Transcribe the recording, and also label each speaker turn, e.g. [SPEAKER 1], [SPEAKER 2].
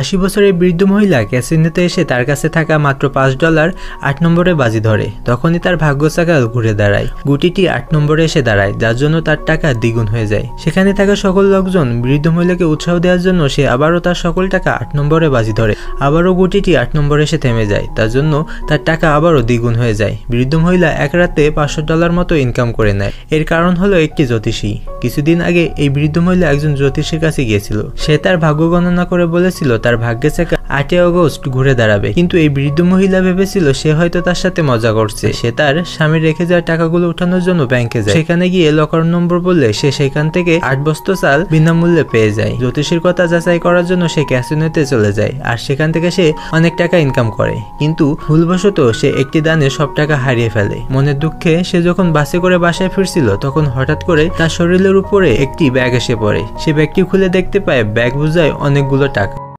[SPEAKER 1] আশি বছরের বৃদ্ধ মহিলা ক্যাসিনোতে এসে তার কাছে থাকা মাত্র পাঁচ ডলার আট নম্বরে বাজি ধরে। তখনই তার ভাগ্য চাকা ঘুরে দাঁড়ায়। গুটিটি আট নম্বরে এসে দাঁড়ায়, যার জন্য তার টাকা দ্বিগুণ হয়ে যায়। সেখানে থাকা সকল লোকজন বৃদ্ধ মহিলাকে উৎসাহ দেওয়ার জন্য সে আবারও তার সকল টাকা আট নম্বরে বাজি ধরে। আবারও গুটিটি আট নম্বরে এসে থেমে যায়, তার জন্য তার টাকা আবারও দ্বিগুণ হয়ে যায়। বৃদ্ধ মহিলা এক রাতে পাঁচশো ডলার মতো ইনকাম করে নেয়। এর কারণ হলো একটি জ্যোতিষী। কিছুদিন আগে এই বৃদ্ধ মহিলা একজন জ্যোতিষীর কাছে গিয়েছিল। সে তার ভাগ্য গণনা করে বলেছিল তার ভাগ্যে চাকা আটই অগস্ট ঘুরে দাঁড়াবে। কিন্তু এই বৃদ্ধ মহিলা ভেবেছিল সে হয়তো তার সাথে মজা করছে। সে তার স্বামী রেখে যাওয়া টাকাগুলো উঠানোর জন্য ব্যাংকে যায়। সেখানে গিয়ে লকার নম্বর বললে সে সেখান থেকে আট বস্তা চাল বিনামূল্যে পেয়ে যায়। জ্যোতিষীর কথা যাচাই করার জন্য সে ক্যাসিনোতে চলে যায় আর সেখান থেকে সে অনেক টাকা ইনকাম করে। কিন্তু ভুলবশত সে একটি দানে সব টাকা হারিয়ে ফেলে। মনের দুঃখে সে যখন বাসে করে বাসায় ফিরছিল, তখন হঠাৎ করে তার শরীরের উপরে একটি ব্যাগ এসে পড়ে। সে ব্যাগটি খুলে দেখতে পায়, ব্যাগ বোঝায় অনেকগুলো টাকা।